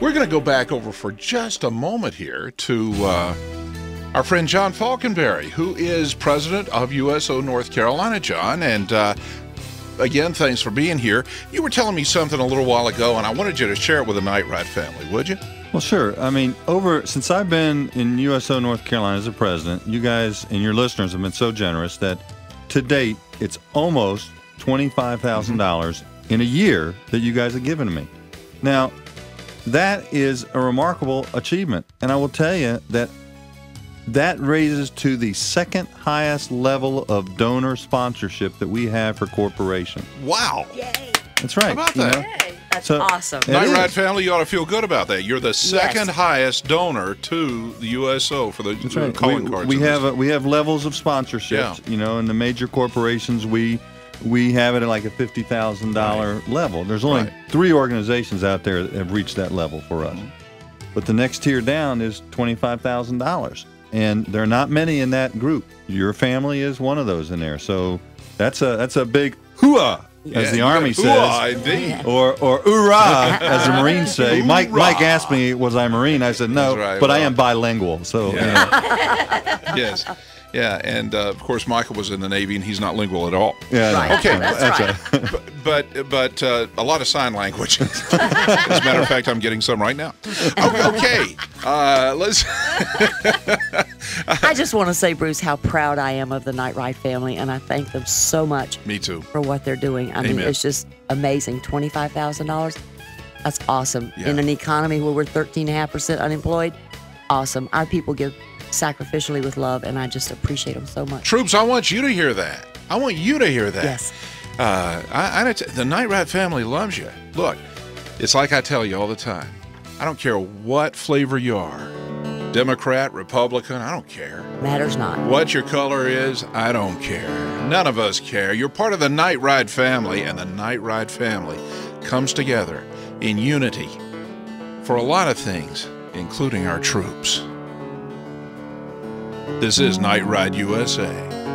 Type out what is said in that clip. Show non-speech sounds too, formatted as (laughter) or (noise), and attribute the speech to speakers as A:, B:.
A: We're going to go back over for just a moment here to uh, our friend John Falkenberry, who is president of USO North Carolina. John, and uh, again, thanks for being here. You were telling me something a little while ago, and I wanted you to share it with the Night Ride family, would you?
B: Well, sure. I mean, over since I've been in USO North Carolina as a president, you guys and your listeners have been so generous that to date, it's almost twenty-five thousand dollars in a year that you guys have given me. Now, that is a remarkable achievement, and I will tell you that that raises to the second highest level of donor sponsorship that we have for corporations.
A: Wow.
C: Yay.
B: That's right.
A: How about
B: you
A: that?
B: know?
C: Yay. That's
B: So-
C: awesome.
B: It
A: Night. Ride family, you ought to feel good about that. You're the second highest donor to the USO for the
B: That's right.
A: calling
B: we,
A: cards.
B: we
A: in this.
B: have uh, we have levels of sponsorships.
A: Yeah.
B: You know, in the major corporations, we we have it at like a fifty thousand dollar level. There's only
A: Right.
B: three organizations out there that have reached that level for us.
A: Mm-hmm.
B: But the next tier down is twenty five thousand dollars, and there are not many in that group. Your family is one of those in there. So that's a that's a big hooah, as the Army says. (laughs) Or, or hoorah, (laughs) as the Marines say. Mike Mike asked me, was I Marine? I said no,
A: right,
B: but I am bilingual. So you know. (laughs)
A: yes. Yeah, and uh, of course Michael was in the Navy, and he's not lingual at all.
B: Yeah,
C: Right.
A: Okay.
C: That's right.
A: But but, but uh, a lot of sign language. (laughs) As a matter of fact, I'm getting some right now. Okay, okay. Uh, let's.
C: I just want to say, Bruce, how proud I am of the Night Ride family, and I thank them so much
A: Me too.
C: for what they're doing. I mean, it's just amazing. Twenty-five thousand dollars. That's awesome.
A: Yeah.
C: In an economy where we're thirteen and a half percent unemployed, awesome. Our people give sacrificially with love, and I just appreciate them so much.
A: Troops, I want you to hear that. I want you to hear that.
C: Yes.
A: Uh, I, I, the Night Ride family loves you. Look, it's like I tell you all the time. I don't care what flavor you are Democrat, Republican, I don't care.
C: Matters not.
A: What your color is, I don't care. None of us care. You're part of the Night Ride family, and the Night Ride family comes together in unity for a lot of things, including our troops. This is Night Ride USA.